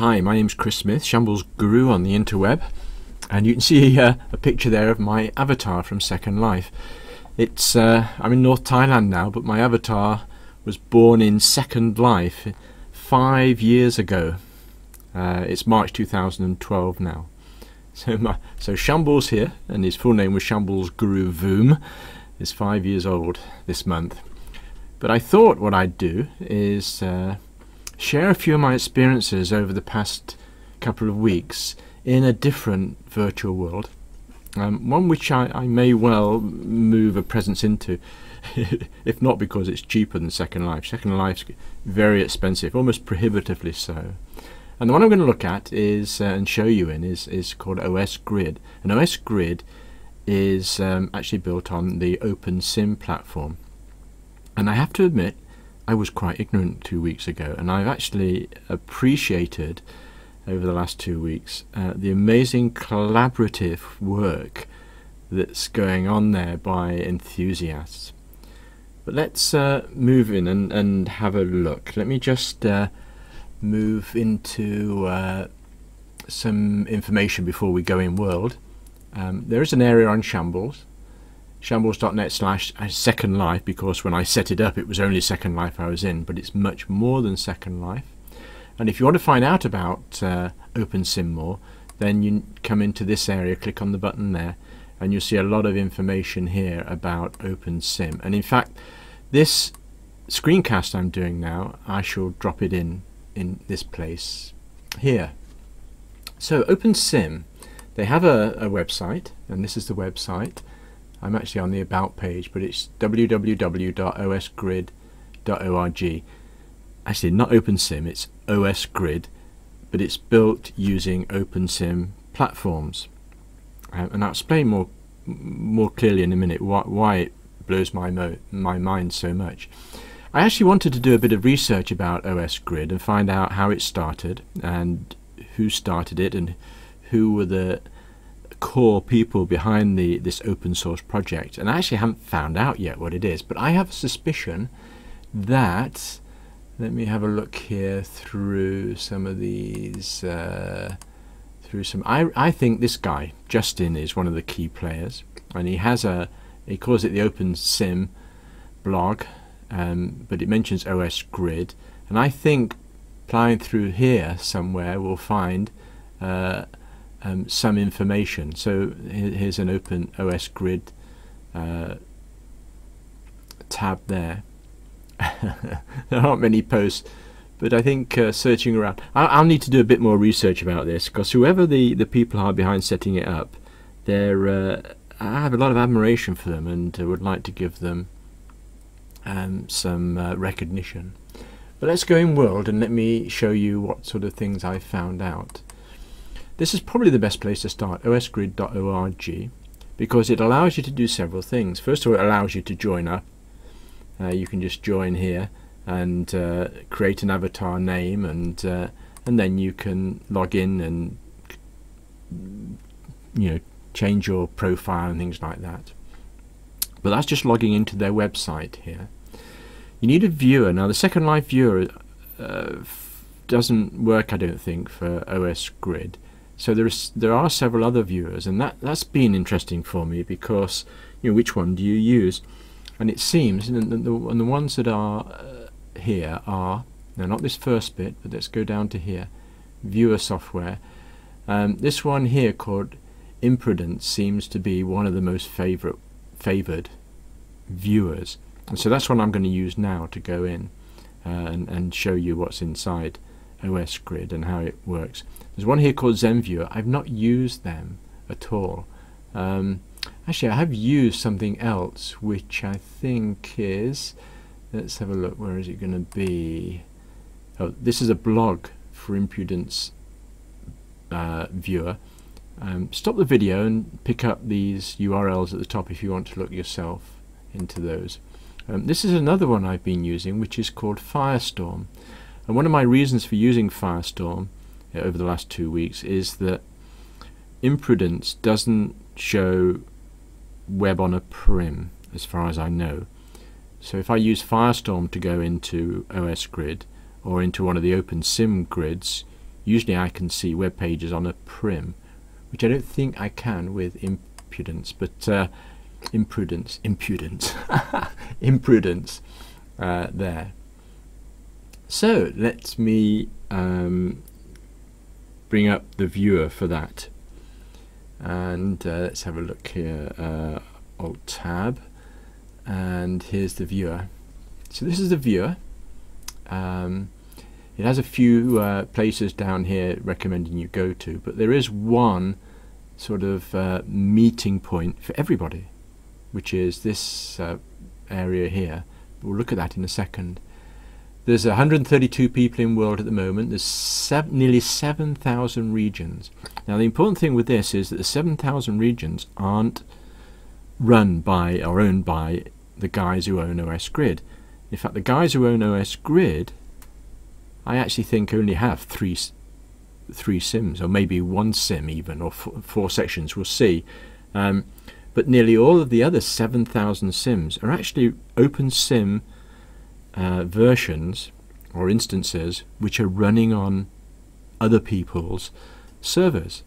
Hi, my name's Chris Smith, Shambles Guru on the interweb, and you can see uh, a picture there of my avatar from Second Life. It's uh, I'm in North Thailand now, but my avatar was born in Second Life five years ago. Uh, it's March 2012 now. So my, so Shambles here, and his full name was Shambles Guru Voom, is five years old this month. But I thought what I'd do is uh, share a few of my experiences over the past couple of weeks in a different virtual world. Um, one which I, I, may well move a presence into, if not because it's cheaper than Second Life. Second Life's very expensive, almost prohibitively so. And the one I'm going to look at is uh, and show you in is is called OS Grid. And OS Grid is um, actually built on the OpenSim platform. And I have to admit, I was quite ignorant two weeks ago, and I've actually appreciated over the last two weeks uh, the amazing collaborative work that's going on there by enthusiasts. But let's uh, move in and, and have a look. Let me just uh, move into uh, some information before we go in world. Um, there is an area on Shambles, shambles.net slash Second Life, because when I set it up it was only Second Life I was in, but it's much more than Second Life. And if you want to find out about uh, OpenSim more, then you come into this area, click on the button there, and you'll see a lot of information here about OpenSim. And in fact, this screencast I'm doing now, I shall drop it in in this place here. So OpenSim, they have a, a website, and this is the website. I'm actually on the About page, but it's www.osgrid.org. Actually, not OpenSim, it's OSGrid, but it's built using OpenSim platforms. Uh, and I'll explain more more clearly in a minute why, why it blows my, my mind so much. I actually wanted to do a bit of research about OS Grid and find out how it started and who started it and who were the core people behind the this open source project. And I actually haven't found out yet what it is, but I have a suspicion that let me have a look here through some of these uh, through some I, I think this guy Justin is one of the key players and he has a he calls it the open sim blog um, but it mentions OS Grid, and I think plowing through here somewhere we'll find uh, um, some information. So here's an open OS Grid uh, tab there. there aren't many posts, but I think uh, searching around, I'll, I'll, need to do a bit more research about this because whoever the, the people are behind setting it up, they're uh, I have a lot of admiration for them and would like to give them um, some uh, recognition. But let's go in world and let me show you what sort of things I found out. This is probably the best place to start, osgrid.org, because it allows you to do several things. First of all, it allows you to join up. Uh, you can just join here and uh, create an avatar name and uh, and then you can log in and you know change your profile and things like that. But that's just logging into their website here. You need a viewer. Now the Second Life viewer uh, doesn't work, I don't think, for OS Grid. So there is there are several other viewers, and that that's been interesting for me because you know which one do you use? And it seems, and the, the, and the ones that are uh, here are now not this first bit, but let's go down to here, viewer software. Um, this one here called Imprudence seems to be one of the most favorite favored viewers. And so that's what I'm going to use now to go in uh, and, and show you what's inside OS Grid and how it works. There's one here called ZenViewer. I've not used them at all. Um, actually, I have used something else, which I think is, let's have a look, where is it going to be? Oh, this is a blog for Impudence uh, viewer. Um, stop the video and pick up these URLs at the top if you want to look yourself into those. Um, this is another one I've been using which is called Firestorm and one of my reasons for using Firestorm uh, over the last two weeks is that Imprudence doesn't show web on a prim as far as I know so if I use Firestorm to go into OS Grid or into one of the OpenSim grids Usually I can see web pages on a prim, which I don't think I can with impudence, but uh, imprudence, impudence, imprudence uh, there. So let me um, bring up the viewer for that. And uh, let's have a look here. Uh, Alt Tab. And here's the viewer. So this is the viewer. Um, it has a few uh, places down here recommending you go to, but there is one sort of uh, meeting point for everybody, which is this uh, area here. We'll look at that in a second. There's 132 people in the world at the moment. There's seven, nearly 7,000 regions. Now the important thing with this is that the 7,000 regions aren't run by or owned by the guys who own OS Grid. In fact, the guys who own OS Grid, I actually think only have three three sims, or maybe one sim even, or four sections. We'll see. Um, but nearly all of the other 7,000 sims are actually open sim uh, versions or instances which are running on other people's servers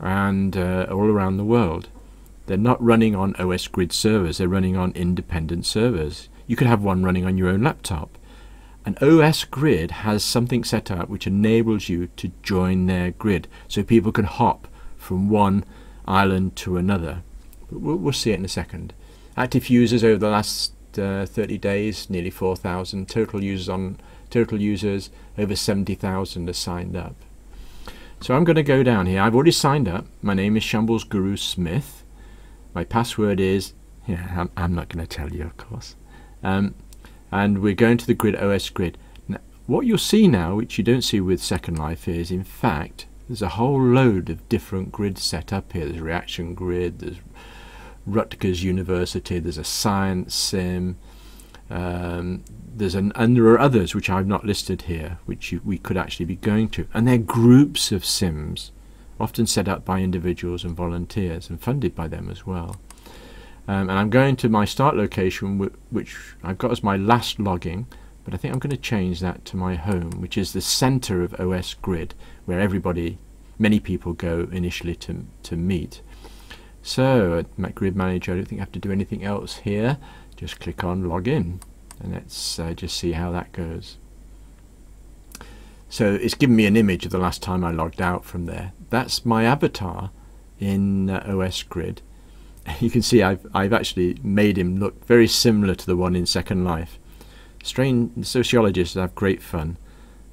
and uh, all around the world. They're not running on OS Grid servers, they're running on independent servers. You could have one running on your own laptop. And OS Grid has something set up which enables you to join their grid so people can hop from one island to another. We'll, we'll see it in a second. Active users over the last uh, 30 days, nearly 4,000 total users on total users, over 70,000 are signed up. So I'm going to go down here. I've already signed up. My name is Shambles Guru Smith. My password is, yeah, I'm, I'm not going to tell you, of course. Um, and we're going to the grid OS grid. Now, what you'll see now, which you don't see with Second Life, is in fact there's a whole load of different grids set up here. There's Reaction Grid, there's Rutgers University, there's a science sim, um, there's an, and there are others which I've not listed here, which you, we could actually be going to. And they're groups of sims, often set up by individuals and volunteers and funded by them as well. Um, and I'm going to my start location, which I've got as my last logging, but I think I'm going to change that to my home, which is the center of OS Grid, where everybody, many people go initially to, to meet. So at Grid Manager, I don't think I have to do anything else here. Just click on Login, and let's uh, just see how that goes. So it's given me an image of the last time I logged out from there. That's my avatar in uh, OS Grid. You can see I've, I've actually made him look very similar to the one in Second Life. Strange sociologists have great fun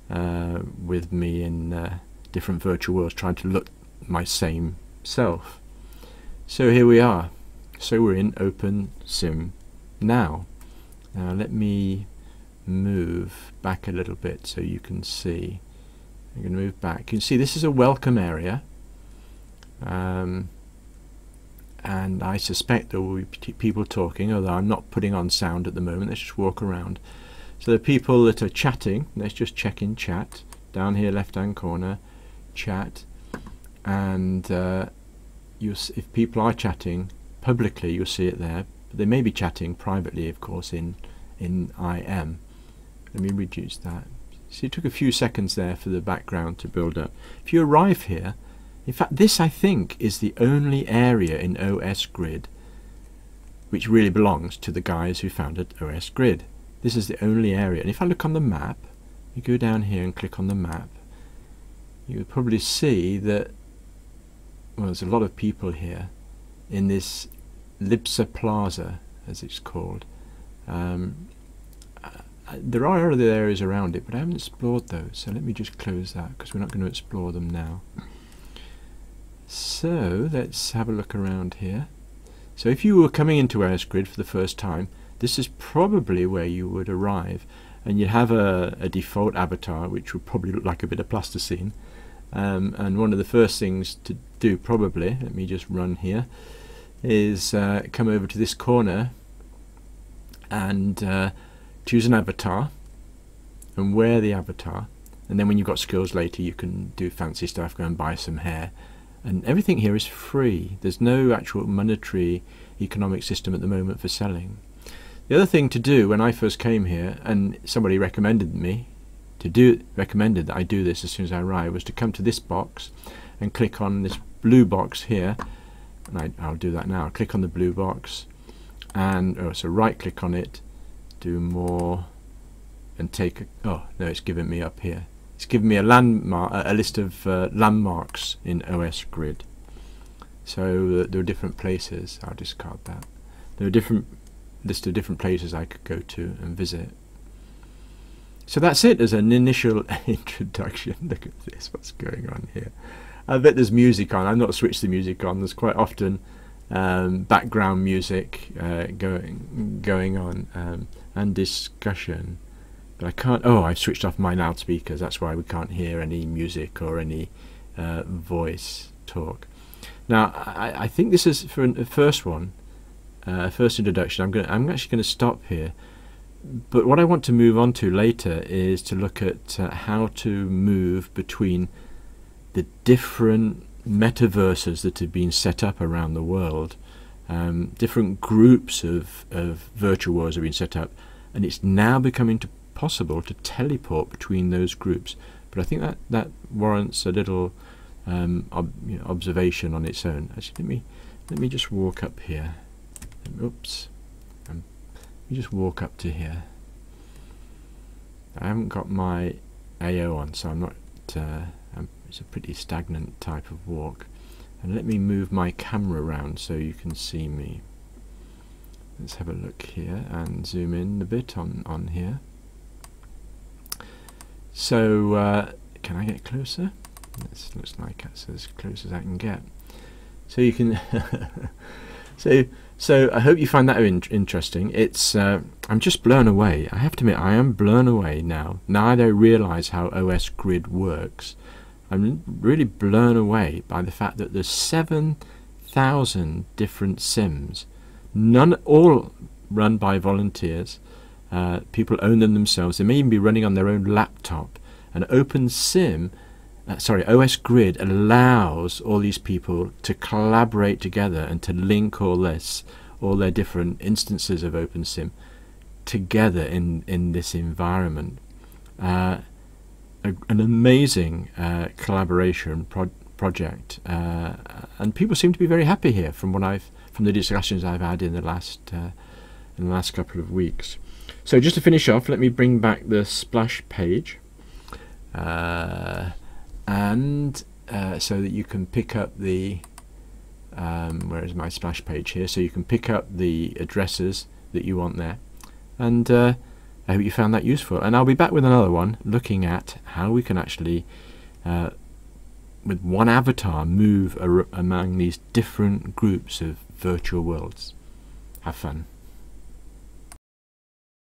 uh, with me in uh, different virtual worlds trying to look my same self. So here we are. So we're in Open Sim now. Now let me move back a little bit so you can see. I'm going to move back. You can see this is a welcome area. Um, and I suspect there will be people talking, although I'm not putting on sound at the moment. Let's just walk around. So the people that are chatting, let's just check in chat. Down here, left hand corner, chat. And uh, you if people are chatting publicly, you'll see it there. But they may be chatting privately, of course, in in IM. Let me reduce that. See, it took a few seconds there for the background to build up. If you arrive here, in fact, this I think is the only area in OS Grid which really belongs to the guys who founded OS Grid. This is the only area. And if I look on the map, you go down here and click on the map, you would probably see that well, there's a lot of people here in this Lbsa Plaza, as it's called. Um, uh, there are other areas around it, but I haven't explored those, so let me just close that because we're not going to explore them now. So let's have a look around here. So if you were coming into OS Grid for the first time, this is probably where you would arrive. And you'd have a, a default avatar, which would probably look like a bit of plasticine. Um, and one of the first things to do probably, let me just run here, is uh, come over to this corner and uh, choose an avatar and wear the avatar and then when you've got skills later you can do fancy stuff, go and buy some hair and everything here is free. There's no actual monetary economic system at the moment for selling. The other thing to do when I first came here, and somebody recommended me to do recommended that I do this as soon as I arrive was to come to this box and click on this blue box here. And I, will do that now. Click on the blue box and oh, so right click on it do more and take a, oh no it's giving me up here. It's giving me a landmark a list of uh, landmarks in OS grid. So uh, there are different places. I'll discard that. There are different list of different places I could go to and visit so that's it. As an initial introduction. Look at this. What's going on here? I bet there's music on. I've not switched the music on. There's quite often um, background music uh, going going on um, and discussion. But I can't oh I've switched off my loudspeakers that's why we can't hear any music or any uh, voice talk. Now I, I, think this is for the first one uh, first introduction. I'm going I'm actually going to stop here but what I want to move on to later is to look at uh, how to move between the different metaverses that have been set up around the world. Um, different groups of, of virtual worlds have been set up, and it's now becoming to possible to teleport between those groups. But I think that, that warrants a little um, ob you know, observation on its own. Actually, let me let me just walk up here. Oops, me just walk up to here. I haven't got my AO on, so I'm not. Uh, it's a pretty stagnant type of walk. And let me move my camera around so you can see me. Let's have a look here and zoom in a bit on, on here. So, uh, can I get closer? This looks like that's as close as I can get. So you can, so so I hope you find that in interesting. It's uh, I'm just blown away. I have to admit I am blown away now. Now I don't realise how OS Grid works. I'm really blown away by the fact that there's 7,000 different sims, none all run by volunteers. Uh, people own them themselves. They may even be running on their own laptop. An open sim, uh, sorry, OS Grid allows all these people to collaborate together and to link all this, all their different instances of OpenSim together in in this environment. Uh, a, an amazing uh, collaboration pro project, uh, and people seem to be very happy here from what I've from the discussions I've had in the last uh, in the last couple of weeks. So just to finish off, let me bring back the splash page, uh, and uh, so that you can pick up the um, where is my splash page here? So you can pick up the addresses that you want there, and uh, I hope you found that useful. And I'll be back with another one looking at how we can actually, uh, with one avatar, move among these different groups of virtual worlds. Have fun.